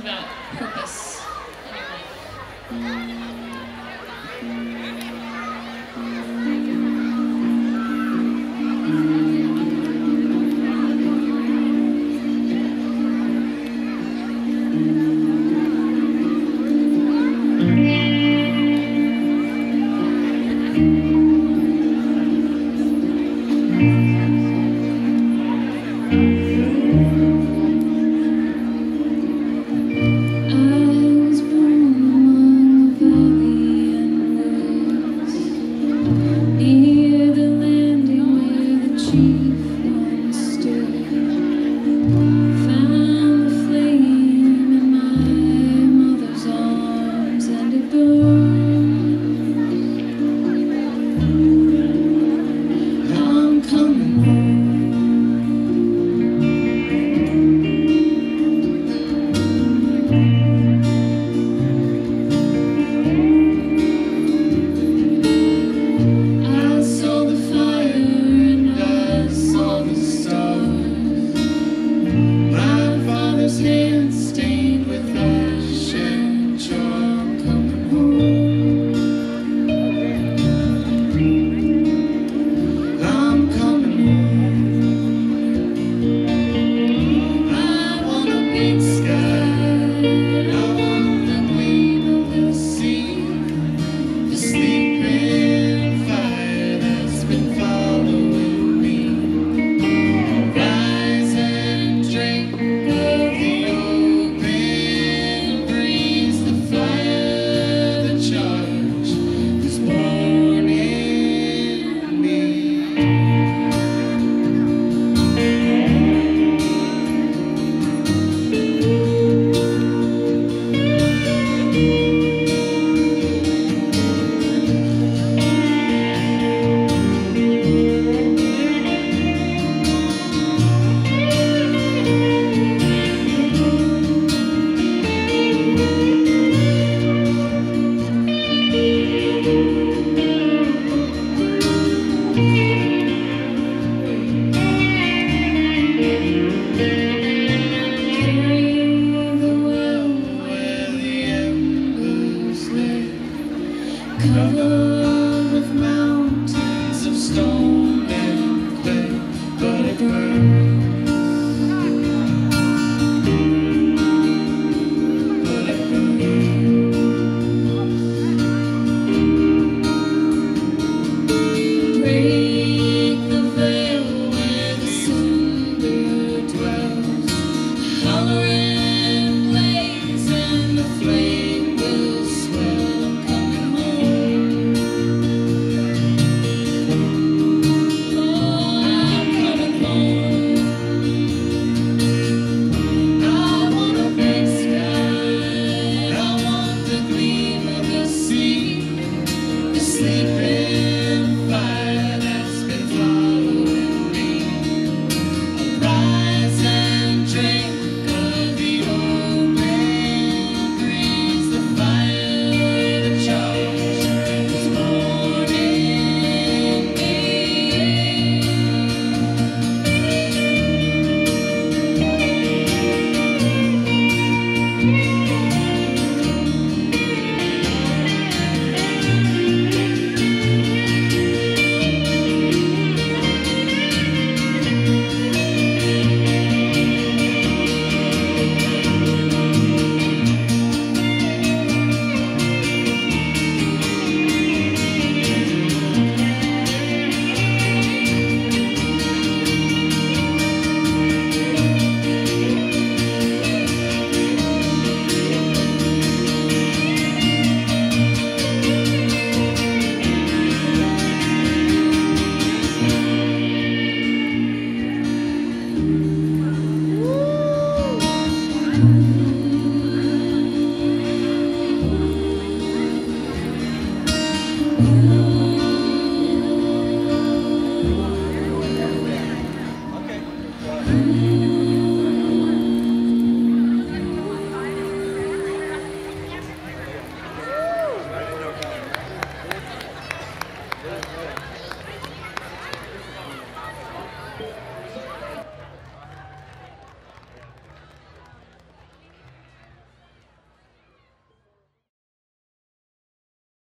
about purpose. Anyway. Hmm. love. sleeping.